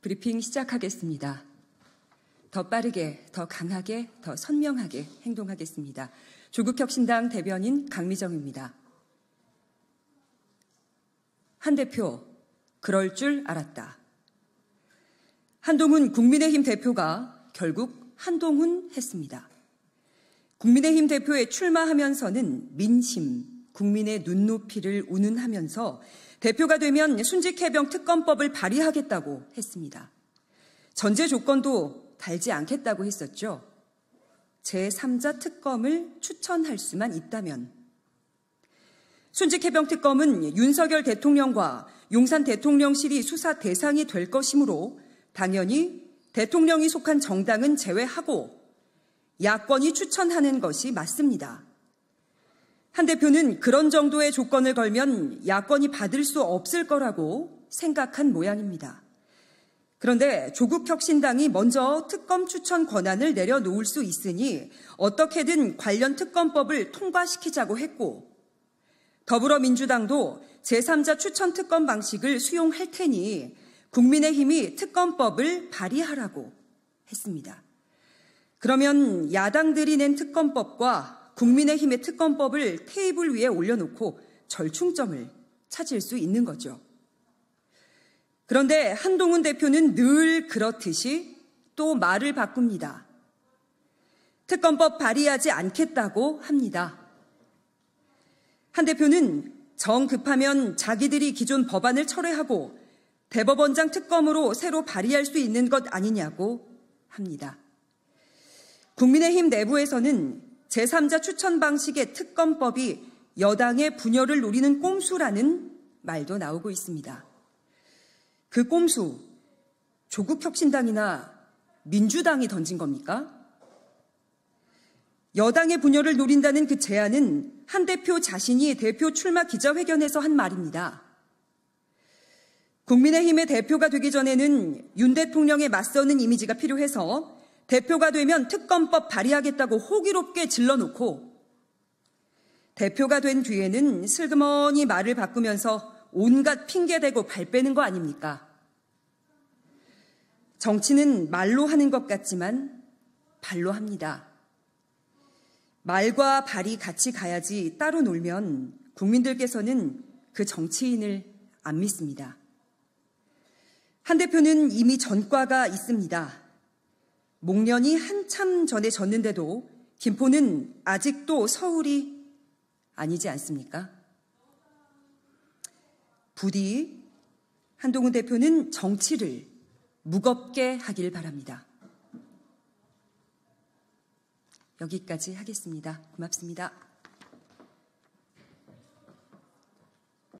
브리핑 시작하겠습니다. 더 빠르게, 더 강하게, 더 선명하게 행동하겠습니다. 조국혁신당 대변인 강미정입니다. 한 대표, 그럴 줄 알았다. 한동훈 국민의힘 대표가 결국 한동훈 했습니다. 국민의힘 대표에 출마하면서는 민심, 국민의 눈높이를 운운하면서 대표가 되면 순직해병 특검법을 발의하겠다고 했습니다. 전제 조건도 달지 않겠다고 했었죠. 제3자 특검을 추천할 수만 있다면. 순직해병 특검은 윤석열 대통령과 용산 대통령실이 수사 대상이 될 것이므로 당연히 대통령이 속한 정당은 제외하고 야권이 추천하는 것이 맞습니다. 한 대표는 그런 정도의 조건을 걸면 야권이 받을 수 없을 거라고 생각한 모양입니다. 그런데 조국 혁신당이 먼저 특검 추천 권한을 내려놓을 수 있으니 어떻게든 관련 특검법을 통과시키자고 했고 더불어민주당도 제3자 추천 특검 방식을 수용할 테니 국민의힘이 특검법을 발의하라고 했습니다. 그러면 야당들이 낸 특검법과 국민의힘의 특검법을 테이블 위에 올려놓고 절충점을 찾을 수 있는 거죠. 그런데 한동훈 대표는 늘 그렇듯이 또 말을 바꿉니다. 특검법 발의하지 않겠다고 합니다. 한 대표는 정 급하면 자기들이 기존 법안을 철회하고 대법원장 특검으로 새로 발의할 수 있는 것 아니냐고 합니다. 국민의힘 내부에서는 제3자 추천 방식의 특검법이 여당의 분열을 노리는 꼼수라는 말도 나오고 있습니다. 그 꼼수, 조국 혁신당이나 민주당이 던진 겁니까? 여당의 분열을 노린다는 그 제안은 한 대표 자신이 대표 출마 기자회견에서 한 말입니다. 국민의힘의 대표가 되기 전에는 윤 대통령에 맞서는 이미지가 필요해서 대표가 되면 특검법 발의하겠다고 호기롭게 질러놓고 대표가 된 뒤에는 슬그머니 말을 바꾸면서 온갖 핑계대고 발 빼는 거 아닙니까? 정치는 말로 하는 것 같지만 발로 합니다. 말과 발이 같이 가야지 따로 놀면 국민들께서는 그 정치인을 안 믿습니다. 한 대표는 이미 전과가 있습니다. 목련이 한참 전에 졌는데도 김포는 아직도 서울이 아니지 않습니까? 부디 한동훈 대표는 정치를 무겁게 하길 바랍니다. 여기까지 하겠습니다. 고맙습니다.